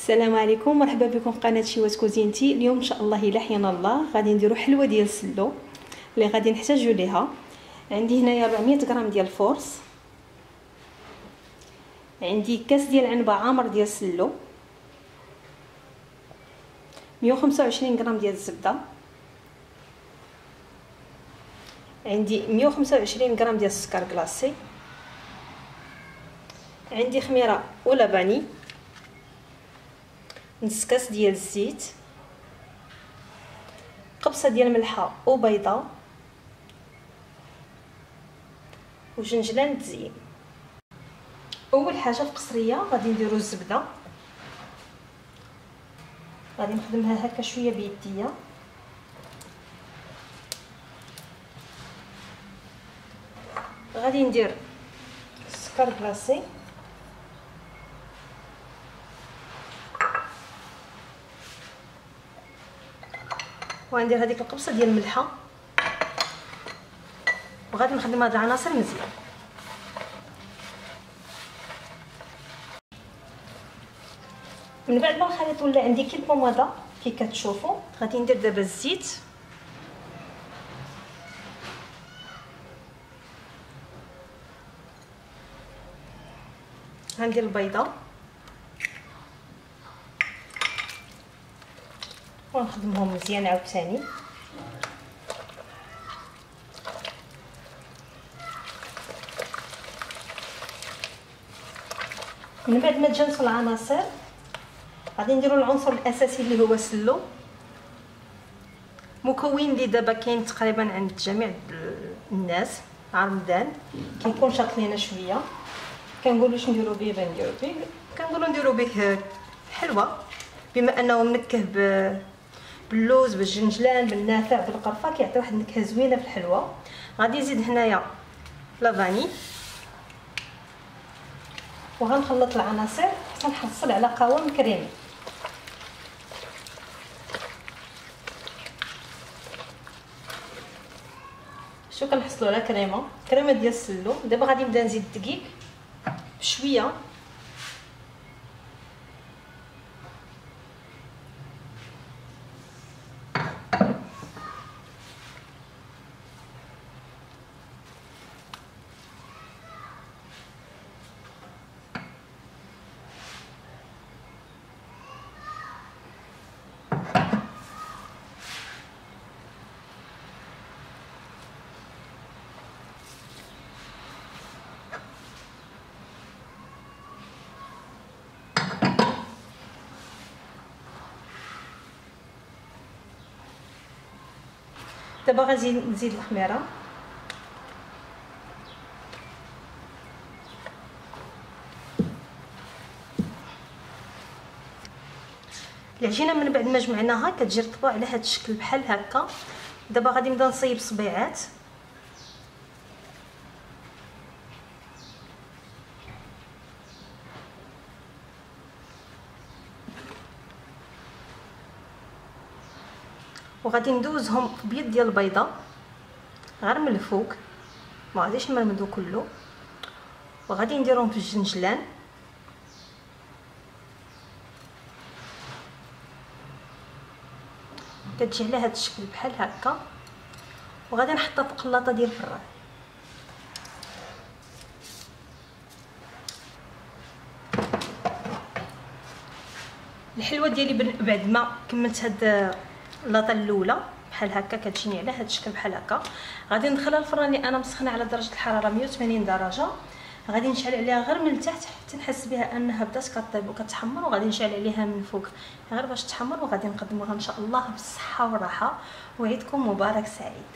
السلام عليكم. مرحبا بكم في قناة شيوات كوزينتي اليوم إن شاء الله إلا حيانا الله غادي نديرو حلوة ديال السلو اللي غادي نحتاجو ليها. عندي هنايا 400 غرام ديال ال force عندي كاس ديال عنبة عامر ديال السلو. 125 غرام ديال الزبدة. عندي 125 غرام ديال السكر glacé عندي خميرة ولا باني. نص كاس ديال الزيت. قبصة ديال الملحه وبيضه وجنجلان تزيين. أول حاجة في قصرية غادي نديرو الزبدة. غادي نخدمها هكا شوية بيديا غادي ندير السكر كلاصي وغندير هذيك القبصة ديال الملحه وغادي نخدم هاد العناصر مزيان. من بعد ما الخليط ولا عندي كي البوماده كي كتشوفوا غادي ندير دابا الزيت. غندير البيضة. ونخدمهم مزيان عاوتاني. من بعد ما تجانسوا العناصر غادي نديروا العنصر الأساسي اللي هو السلو مكون اللي دابا كاين تقريبا عند جميع الناس مع رمضان. كيكون شاط لينا شوية. كنقولوا واش نديروا به؟ بنديروا به. كنقولوا نديروا به حلوة بما أنه منكه باللوز بالجنجلان بالنافع بالقرفة كيعطي واحد النكهة زوينة في الحلوة. غادي نزيد هنايا لافاني. وغنخلط العناصر حتى نحصل على قوام كريمي. شو كنحصلوا على كريمة؟ كريمة ديال السلو. دابا غادي نبدا نزيد الدقيق بشوية. دابا غادي نزيد الخميره العجينة من بعد ما جمعناها كتجي رطبة على هذا الشكل بحال هكا. دابا غادي نبدا نصيب صبيعات. وغادي ندوزهم في بيض ديال البيضة غير من الفوق ما غاديش نمرمدو كله وغادي نديرهم في الجنجلان. كتجي على هذا الشكل بحال هكا. وغادي نحطها في قلاطة ديال الفران. الحلوة ديالي بعد ما كملت هاد اللاطه الأولى بحال هكا كتجيني على هذا الشكل بحال هكا. غادي ندخلها الفران اللي أنا مسخنة على درجة الحرارة 180 درجة. غادي نشعل عليها غير من التحت حتى نحس بها أنها بدات كطيب وكتحمر وغادي نشعل عليها من الفوق غير باش تحمر. وغادي نقدموها إن شاء الله بالصحة والراحة. وعيدكم مبارك سعيد.